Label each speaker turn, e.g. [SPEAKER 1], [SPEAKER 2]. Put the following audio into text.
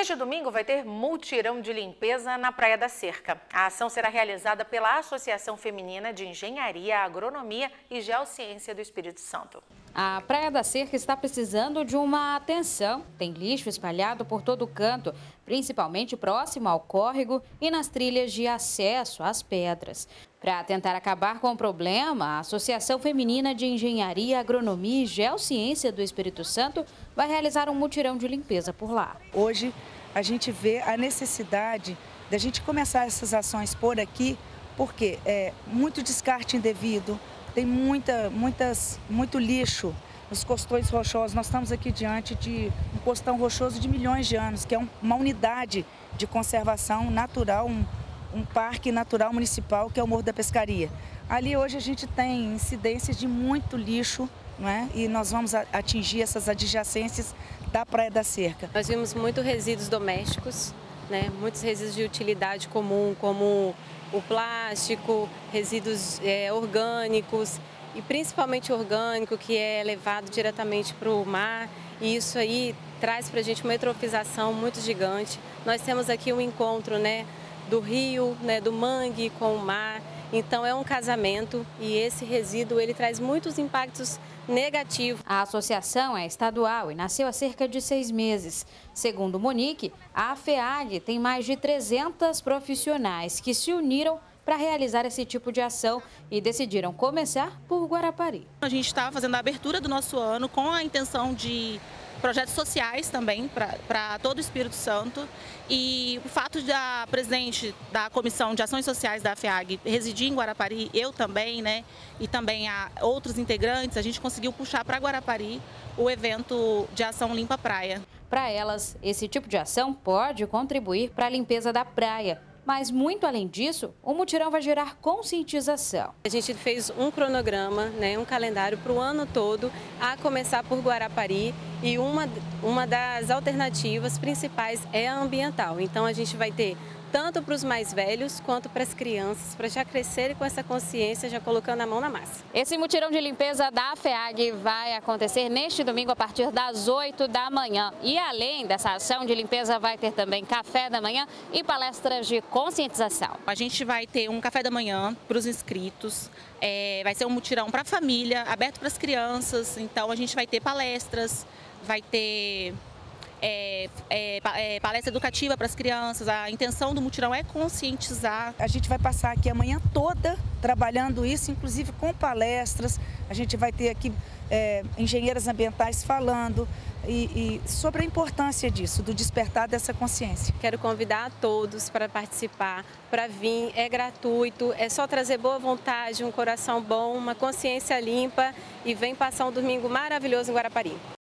[SPEAKER 1] Neste domingo vai ter multirão de limpeza na Praia da Cerca. A ação será realizada pela Associação Feminina de Engenharia, Agronomia e Geociência do Espírito Santo.
[SPEAKER 2] A Praia da Cerca está precisando de uma atenção. Tem lixo espalhado por todo o canto, principalmente próximo ao córrego e nas trilhas de acesso às pedras. Para tentar acabar com o problema, a Associação Feminina de Engenharia, Agronomia e Geociência do Espírito Santo vai realizar um mutirão de limpeza por lá.
[SPEAKER 3] Hoje a gente vê a necessidade da gente começar essas ações por aqui, porque é muito descarte indevido, tem muita, muitas, muito lixo nos costões rochosos. Nós estamos aqui diante de um costão rochoso de milhões de anos, que é uma unidade de conservação natural, um, um parque natural municipal, que é o Morro da Pescaria. Ali hoje a gente tem incidências de muito lixo não é? e nós vamos atingir essas adjacências da Praia da Cerca.
[SPEAKER 4] Nós vimos muitos resíduos domésticos, né? muitos resíduos de utilidade comum, como o plástico, resíduos é, orgânicos e principalmente orgânico que é levado diretamente para o mar e isso aí traz para a gente uma eutrofização muito gigante. Nós temos aqui um encontro né, do rio, né, do mangue com o mar, então é um casamento e esse resíduo ele traz muitos impactos negativos.
[SPEAKER 2] A associação é estadual e nasceu há cerca de seis meses. Segundo Monique, a FEAG tem mais de 300 profissionais que se uniram para realizar esse tipo de ação e decidiram começar por Guarapari.
[SPEAKER 5] A gente está fazendo a abertura do nosso ano com a intenção de projetos sociais também para todo o Espírito Santo. E o fato da presidente da Comissão de Ações Sociais da FEAG residir em Guarapari, eu também, né? E também a outros integrantes, a gente conseguiu puxar para Guarapari o evento de ação Limpa Praia.
[SPEAKER 2] Para elas, esse tipo de ação pode contribuir para a limpeza da praia mas, muito além disso, o mutirão vai gerar conscientização.
[SPEAKER 4] A gente fez um cronograma, né, um calendário para o ano todo, a começar por Guarapari, e uma, uma das alternativas principais é a ambiental. Então, a gente vai ter tanto para os mais velhos quanto para as crianças, para já crescerem com essa consciência, já colocando a mão na massa.
[SPEAKER 2] Esse mutirão de limpeza da FEAG vai acontecer neste domingo a partir das 8 da manhã. E além dessa ação de limpeza, vai ter também café da manhã e palestras de conscientização.
[SPEAKER 5] A gente vai ter um café da manhã para os inscritos, é, vai ser um mutirão para a família, aberto para as crianças, então a gente vai ter palestras, vai ter é, é, é, palestra educativa para as crianças. A intenção do mutirão é conscientizar.
[SPEAKER 3] A gente vai passar aqui a manhã toda trabalhando isso, inclusive com palestras. A gente vai ter aqui é, engenheiras ambientais falando e, e, sobre a importância disso, do despertar dessa consciência.
[SPEAKER 4] Quero convidar a todos para participar, para vir. É gratuito, é só trazer boa vontade, um coração bom, uma consciência limpa e vem passar um domingo maravilhoso em Guarapari.